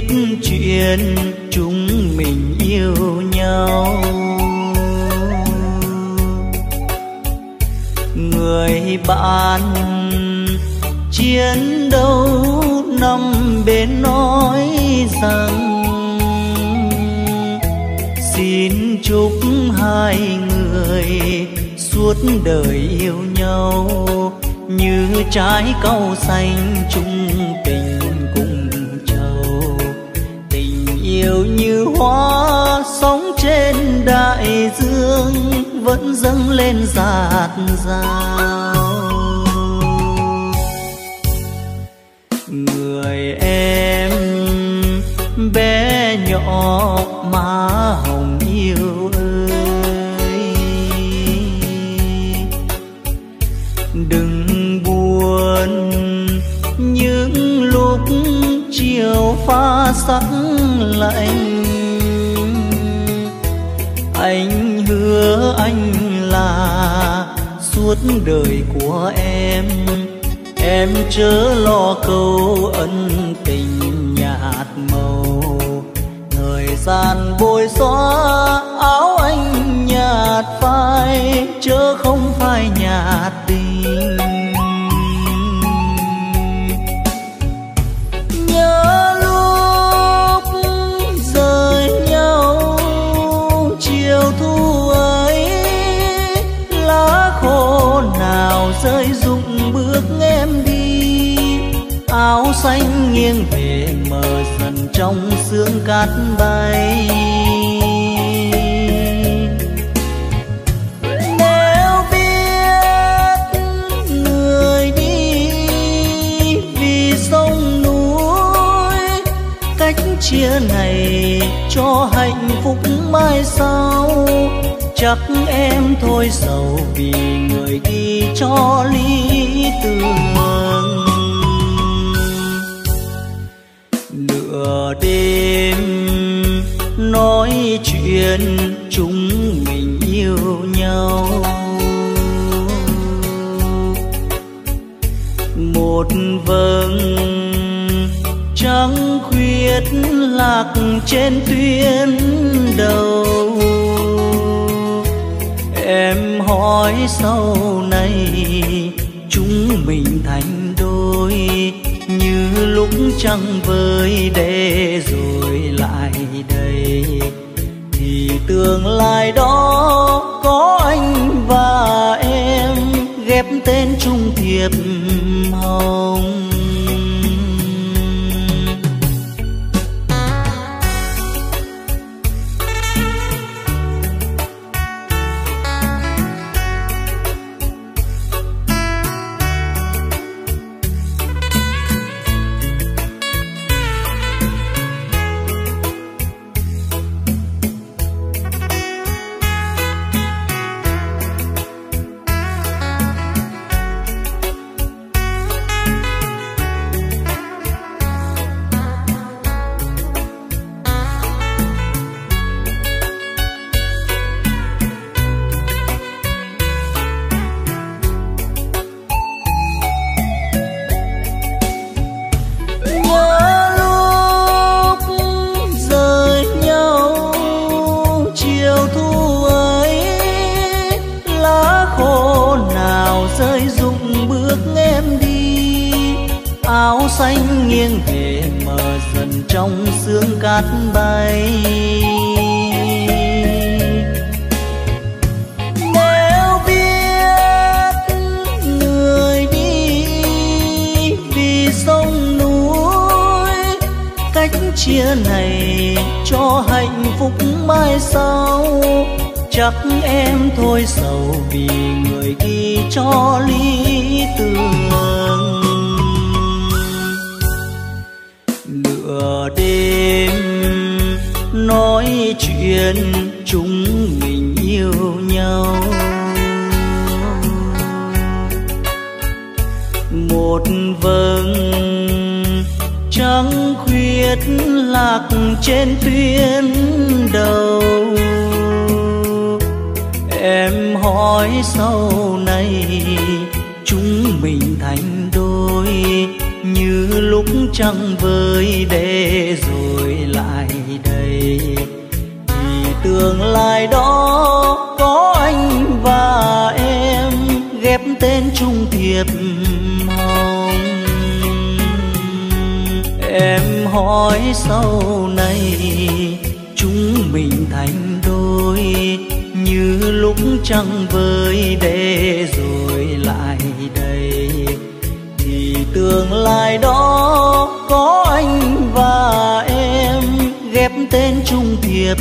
biết chuyện chúng mình yêu nhau. Người bạn chiến đấu năm bên nói rằng, xin chúc hai người suốt đời yêu nhau như trái cau xanh chung tình. Tình như hoa sóng trên đại dương vẫn dâng lên dạt dào người em bé nhỏ má hồng yêu ơi, đừng buồn những lúc chiều pha sắc anh, anh hứa anh là suốt đời của em. Em chớ lo câu ân tình nhạt màu. Thời gian bôi xóa áo anh nhạt phai chớ không phai nhạt tình. Rụng bước em đi. Áo xanh nghiêng về mờ dần trong sương cát bay. Nếu biết người đi vì sông núi, cách chia này cho hạnh phúc mai sau chắc em thôi giàu vì người đi cho lý tưởng nửa đêm nói chuyện chúng mình yêu nhau. Một vầng trăng khuyết lạc trên tuyến đầu hỏi sau này chúng mình thành đôi, như lúc trăng vơi để rồi lại đây thì tương lai đó có anh và em ghép tên chung thiệp rơi rụng bước em đi. Áo xanh nghiêng về mờ dần trong sương cát bay. Nếu biết người đi vì sông núi, cách chia này cho hạnh phúc mai sau chắc em thôi sầu vì người ghi cho lý tưởng. Nửa đêm nói chuyện chúng mình yêu nhau. Một vầng trăng khuyết lạc trên tuyến đầu em hỏi sau này chúng mình thành đôi như lúc trăng vơi để rồi lại đây thì tương lai đó có anh và em ghép tên chung thiệp hồng em hỏi sau này chúng mình thành đôi như lúc trăng vơi để rồi lại đây thì tương lai đó có anh và em ghép tên chung thiệp